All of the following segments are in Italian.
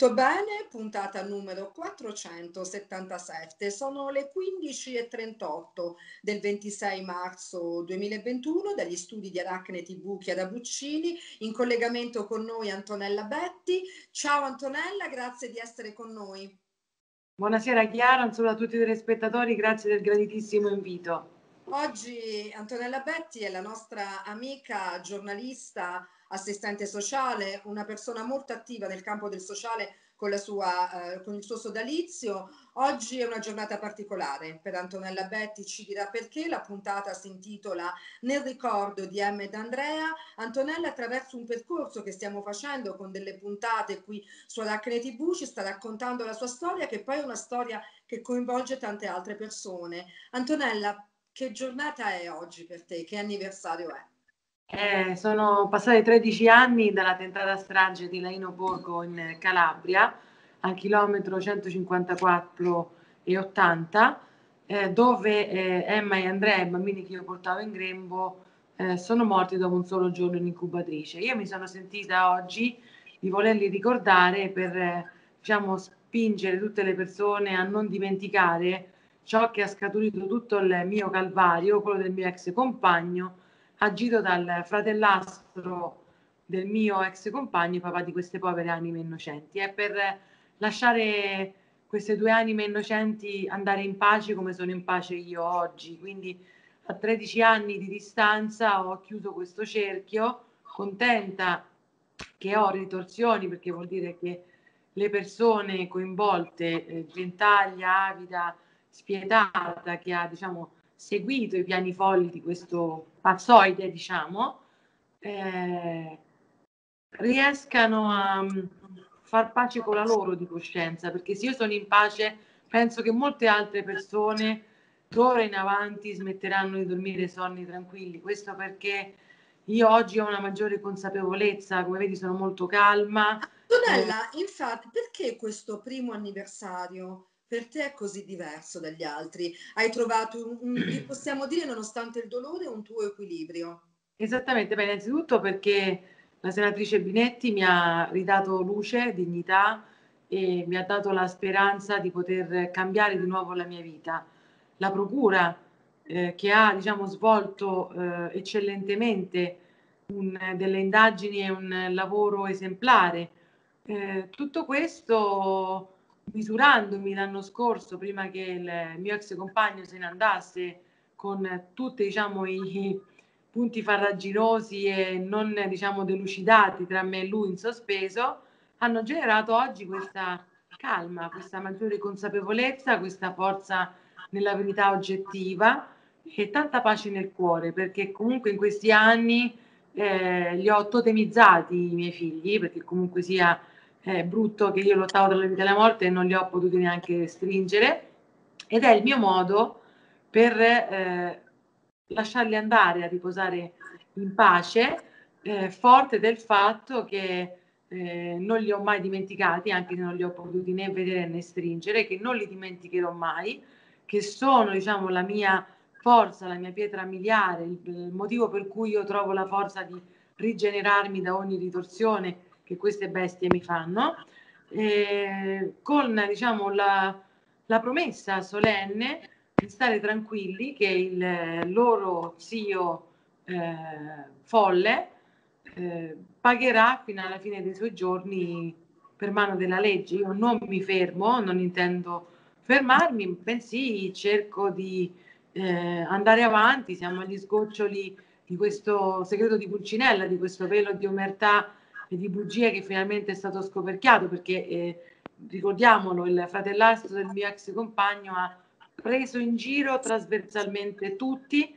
tutto bene? Puntata numero 477. Sono le 15.38 del 26 marzo 2021 dagli studi di Aracne TV Chiara Buccini. In collegamento con noi Antonella Betti. Ciao Antonella, grazie di essere con noi. Buonasera Chiara, un saluto a tutti i telespettatori, grazie del graditissimo invito. Oggi Antonella Betti è la nostra amica giornalista assistente sociale, una persona molto attiva nel campo del sociale con, sua, eh, con, il suo sodalizio. Oggi è una giornata particolare per Antonella Betti, ci dirà perché. La puntata si intitola Nel ricordo di M ed Andrea. Antonella attraverso un percorso che stiamo facendo con delle puntate qui su Aracne TV ci sta raccontando la sua storia che poi è una storia che coinvolge tante altre persone. Antonella, che giornata è oggi per te? Che anniversario è? Eh, sono passati 13 anni dalla tentata strage di Laino Borgo in Calabria, al chilometro 154 e 80, eh, dove eh, Emma e Andrea, i bambini che io portavo in grembo, eh, sono morti dopo un solo giorno in incubatrice. Io mi sono sentita oggi di volerli ricordare per eh, diciamo, spingere tutte le persone a non dimenticare ciò che ha scaturito tutto il mio calvario, quello del mio ex compagno, agito dal fratellastro del mio ex compagno, papà di queste povere anime innocenti. È per lasciare queste due anime innocenti andare in pace come sono in pace io oggi. Quindi a 13 anni di distanza ho chiuso questo cerchio, contenta che ho ritorsioni perché vuol dire che le persone coinvolte, eh, Gentaglia, Avida, Spietata, che ha diciamo seguito i piani folli di questo pazzoide, diciamo, eh, riescano a mm, far pace con la loro di coscienza, perché se io sono in pace, penso che molte altre persone d'ora in avanti smetteranno di dormire sonni tranquilli. Questo perché io oggi ho una maggiore consapevolezza, come vedi sono molto calma. Donella, eh, infatti, perché questo primo anniversario per te è così diverso dagli altri? Hai trovato, un, possiamo dire, nonostante il dolore, un tuo equilibrio? Esattamente, beh, innanzitutto perché la senatrice Binetti mi ha ridato luce, dignità e mi ha dato la speranza di poter cambiare di nuovo la mia vita. La procura eh, che ha diciamo, svolto eh, eccellentemente un, delle indagini e un lavoro esemplare. Eh, tutto questo misurandomi l'anno scorso, prima che il mio ex compagno se ne andasse, con tutti diciamo, i punti farraginosi e non diciamo, delucidati tra me e lui in sospeso, hanno generato oggi questa calma, questa maggiore consapevolezza, questa forza nella verità oggettiva e tanta pace nel cuore, perché comunque in questi anni eh, li ho totemizzati i miei figli, perché comunque sia è brutto che io lottavo tra la vita e la morte e non li ho potuti neanche stringere. Ed è il mio modo per eh, lasciarli andare a riposare in pace, eh, forte del fatto che eh, non li ho mai dimenticati, anche se non li ho potuti né vedere né stringere, che non li dimenticherò mai, che sono diciamo la mia forza, la mia pietra miliare, il, il motivo per cui io trovo la forza di rigenerarmi da ogni ritorsione che queste bestie mi fanno, eh, con diciamo, la, la, promessa solenne di stare tranquilli che il loro zio eh, folle eh, pagherà fino alla fine dei suoi giorni per mano della legge. Io non mi fermo, non intendo fermarmi, bensì cerco di eh, andare avanti, siamo agli sgoccioli di questo segreto di Pulcinella, di questo velo di omertà e di bugie che finalmente è stato scoperchiato perché eh, ricordiamolo il fratellastro del mio ex compagno ha preso in giro trasversalmente tutti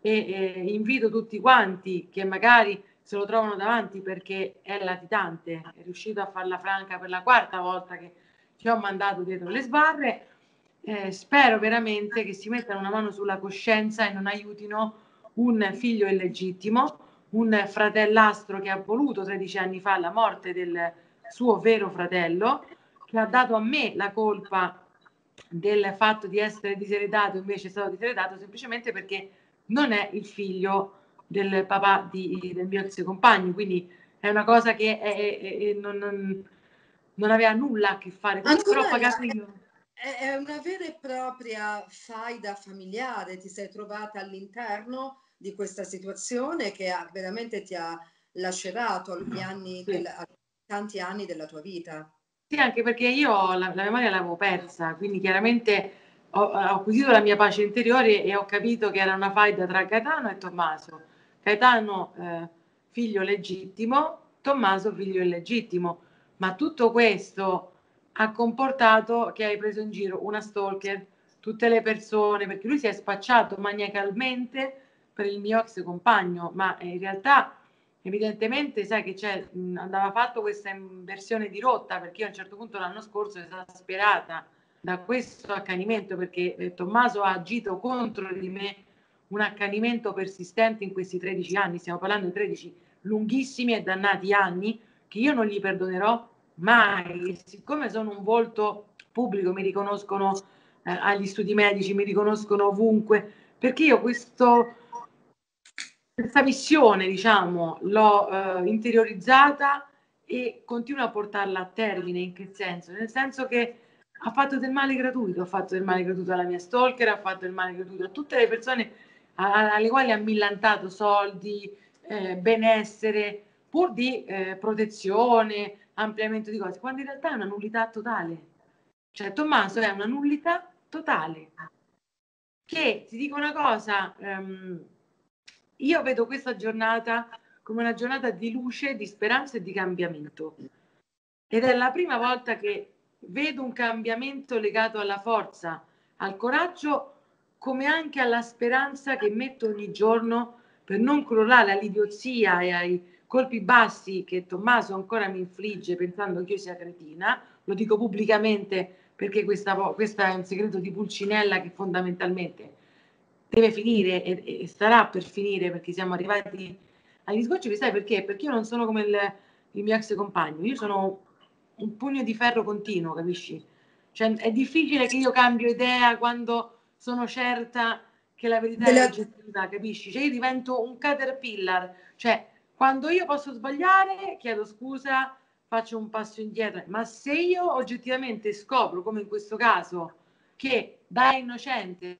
e eh, invito tutti quanti che magari se lo trovano davanti perché è latitante, è riuscito a farla franca per la quarta volta che ci ho mandato dietro le sbarre. Eh, spero veramente che si mettano una mano sulla coscienza e non aiutino un figlio illegittimo un fratellastro che ha voluto 13 anni fa la morte del suo vero fratello, che ha dato a me la colpa del fatto di essere diseredato, invece è stato diseredato semplicemente perché non è il figlio del papà di, del mio ex compagno, quindi è una cosa che è, è, è, non, non, non aveva nulla a che fare, però pagato io. È una vera e propria faida familiare, ti sei trovata all'interno di questa situazione che ha, veramente ti ha lacerato agli anni sì. del, tanti anni della tua vita. Sì, anche perché io la, la memoria l'avevo persa, quindi chiaramente ho, ho, acquisito la mia pace interiore e ho capito che era una faida tra Gaetano e Tommaso. Gaetano eh, figlio legittimo, Tommaso figlio illegittimo, ma tutto questo ha comportato che hai preso in giro una stalker, tutte le persone, perché lui si è spacciato maniacalmente per il mio ex compagno, ma in realtà evidentemente sai che c'è, andava fatto questa inversione di rotta perché io a un certo punto l'anno scorso esasperata da questo accanimento perché eh, Tommaso ha agito contro di me un accanimento persistente in questi 13 anni, stiamo parlando di 13 lunghissimi e dannati anni che io non gli perdonerò mai. Siccome sono un volto pubblico, mi riconoscono eh, agli studi medici, mi riconoscono ovunque, perché io questo, questa missione, diciamo, l'ho eh, interiorizzata e continuo a portarla a termine. In che senso? Nel senso che ha fatto del male gratuito, ha fatto del male gratuito alla mia stalker, ha fatto del male gratuito a tutte le persone alle quali ha millantato soldi, eh, benessere, pur di eh, protezione, ampliamento di cose, quando in realtà è una nullità totale. Cioè Tommaso è una nullità totale. Che ti dico una cosa, um, io vedo questa giornata come una giornata di luce, di speranza e di cambiamento. Ed è la prima volta che vedo un cambiamento legato alla forza, al coraggio, come anche alla speranza che metto ogni giorno per non crollare all'idiozia e ai colpi bassi che Tommaso ancora mi infligge pensando che io sia cretina, lo dico pubblicamente perché questo è un segreto di Pulcinella che fondamentalmente deve finire e, e starà per finire perché siamo arrivati agli sgocci, sai perché? Perché io non sono come il, il mio ex compagno, io sono un pugno di ferro continuo, capisci? Cioè, è difficile che io cambio idea quando sono certa che la verità Della... è oggettiva, capisci? Cioè io divento un caterpillar, cioè quando io posso sbagliare, chiedo scusa, faccio un passo indietro, ma se io oggettivamente scopro, come in questo caso, che da innocente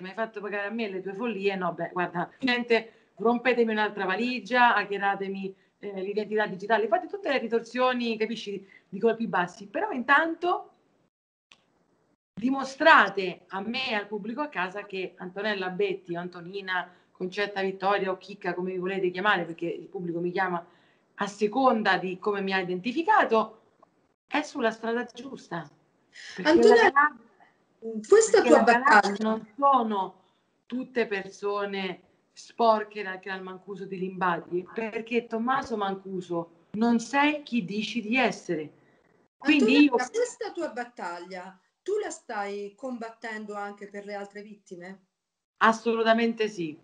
mi hai fatto pagare a me le tue follie, no, beh, guarda, niente, rompetemi un'altra valigia, hackeratemi eh, l'identità digitale, fate tutte le ritorsioni, capisci, di colpi bassi, però intanto dimostrate a me e al pubblico a casa che Antonella Betti o Antonina Concetta Vittoria o Chicca, come vi volete chiamare, perché il pubblico mi chiama a seconda di come mi ha identificato, è sulla strada giusta. Antonella, questa tua battaglia non sono tutte persone sporche anche dal Mancuso di Limbadi, perché Tommaso Mancuso non sei chi dici di essere. Quindi io... questa tua battaglia tu la stai combattendo anche per le altre vittime? Assolutamente sì.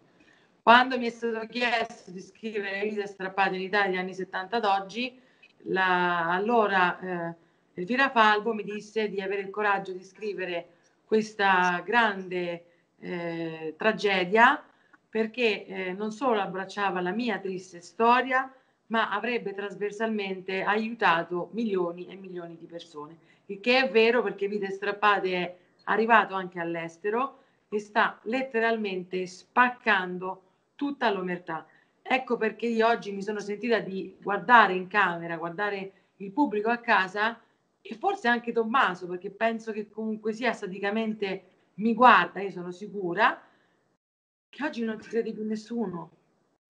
Quando mi è stato chiesto di scrivere le vite strappate in Italia negli anni 70 ad oggi, la, allora eh, Elvira Falbo mi disse di avere il coraggio di scrivere questa grande eh, tragedia perché eh, non solo abbracciava la mia triste storia, ma avrebbe trasversalmente aiutato milioni e milioni di persone. Il che è vero perché Vite Strappate è arrivato anche all'estero e sta letteralmente spaccando tutta l'omertà. Ecco perché io oggi mi sono sentita di guardare in camera, guardare il pubblico a casa e forse anche Tommaso, perché penso che comunque sia staticamente mi guarda, io sono sicura, che oggi non ti crede più nessuno.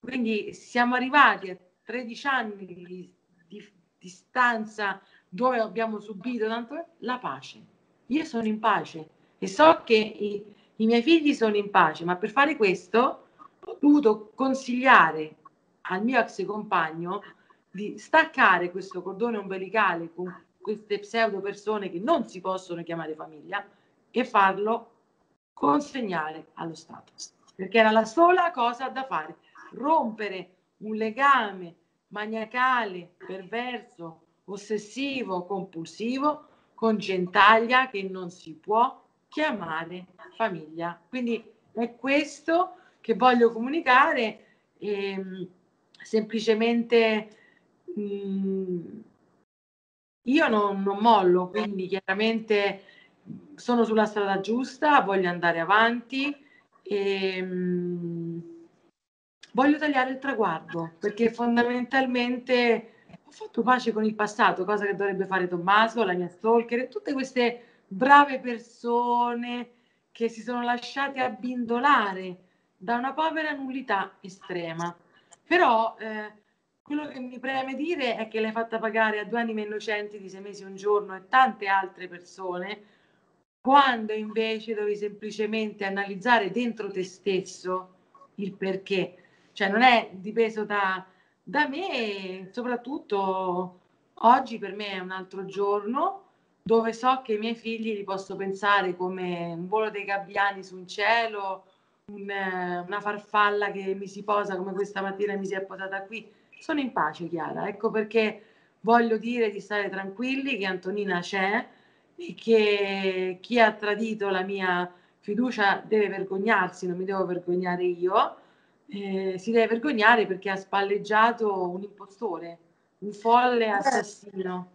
Quindi siamo arrivati a 13 anni di, di distanza dove abbiamo subito tanto la pace. Io sono in pace e so che i, i miei figli sono in pace, ma per fare questo ho dovuto consigliare al mio ex compagno di staccare questo cordone ombelicale con queste pseudo persone che non si possono chiamare famiglia e farlo consegnare allo Stato. Perché era la sola cosa da fare, rompere un legame maniacale, perverso, ossessivo, compulsivo con Gentaglia che non si può chiamare famiglia. Quindi è questo che voglio comunicare e semplicemente mm, io non, non mollo, quindi chiaramente sono sulla strada giusta, voglio andare avanti e mh, voglio tagliare il traguardo perché fondamentalmente ho fatto pace con il passato, cosa che dovrebbe fare Tommaso, la mia stalker e tutte queste brave persone che si sono lasciate abbindolare da una povera nullità estrema. Però eh, quello che mi preme dire è che l'hai fatta pagare a due anime innocenti di sei mesi e un giorno e tante altre persone, quando invece dovevi semplicemente analizzare dentro te stesso il perché. Cioè non è dipeso da, da me, soprattutto oggi per me è un altro giorno dove so che i miei figli li posso pensare come un volo dei gabbiani su un cielo, un, una farfalla che mi si posa come questa mattina mi si è posata qui sono in pace, Chiara. Ecco perché voglio dire di stare tranquilli che Antonina c'è e che chi ha tradito la mia fiducia deve vergognarsi, non mi devo vergognare io. Eh, si deve vergognare perché ha spalleggiato un impostore, un folle assassino.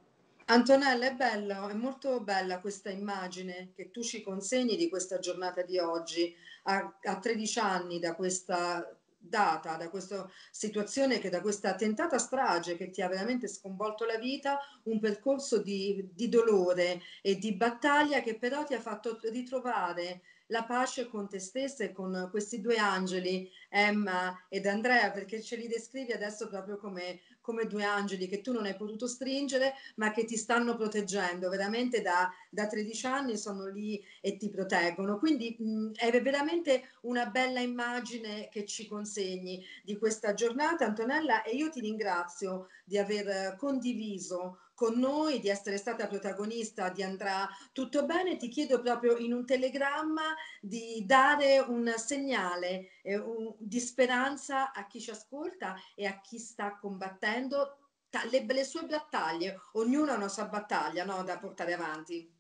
Antonella, è bello, è molto bella questa immagine che tu ci consegni di questa giornata di oggi, a, a 13 anni da questa data da questa situazione, che da questa tentata strage che ti ha veramente sconvolto la vita, un percorso di, di dolore e di battaglia che però ti ha fatto ritrovare la pace con te stessa e con questi due angeli, Emma ed Andrea, perché ce li descrivi adesso proprio come come due angeli che tu non hai potuto stringere, ma che ti stanno proteggendo veramente da, da 13 anni, sono lì e ti proteggono. Quindi mh, è veramente una bella immagine che ci consegni di questa giornata, Antonella, e io ti ringrazio di aver condiviso con noi, di essere stata protagonista di Andrà Tutto Bene, ti chiedo proprio in un telegramma di dare un segnale eh, un, di speranza a chi ci ascolta e a chi sta combattendo le, le sue battaglie. Ognuno ha una sua battaglia no, da portare avanti.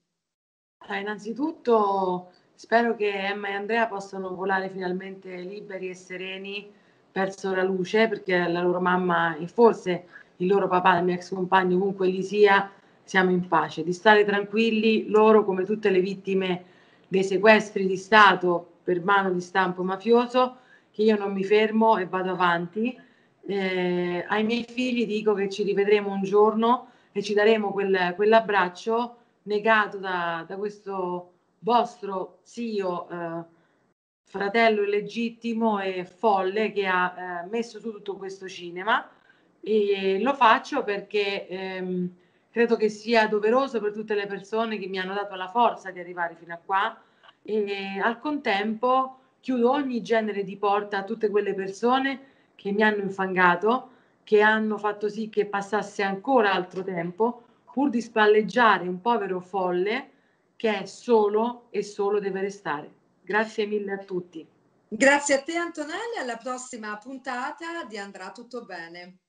Ah, innanzitutto spero che Emma e Andrea possano volare finalmente liberi e sereni verso la luce perché la loro mamma e forse il loro papà, il mio ex compagno, ovunque li sia, siamo in pace, di stare tranquilli, loro come tutte le vittime dei sequestri di Stato per mano di stampo mafioso, che io non mi fermo e vado avanti. Eh, ai miei figli dico che ci rivedremo un giorno e ci daremo quel, quell'abbraccio negato da, da, questo vostro zio, eh, fratello illegittimo e folle che ha eh, messo su tutto questo cinema e lo faccio perché ehm, credo che sia doveroso per tutte le persone che mi hanno dato la forza di arrivare fino a qua e al contempo chiudo ogni genere di porta a tutte quelle persone che mi hanno infangato, che hanno fatto sì che passasse ancora altro tempo pur di spalleggiare un povero folle che è solo e solo deve restare. Grazie mille a tutti. Grazie a te Antonella, alla prossima puntata di Andrà tutto bene.